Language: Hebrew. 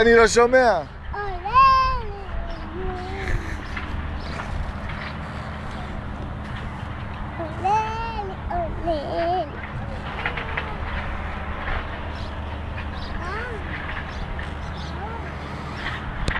אני לא שומע. עולה, עולה.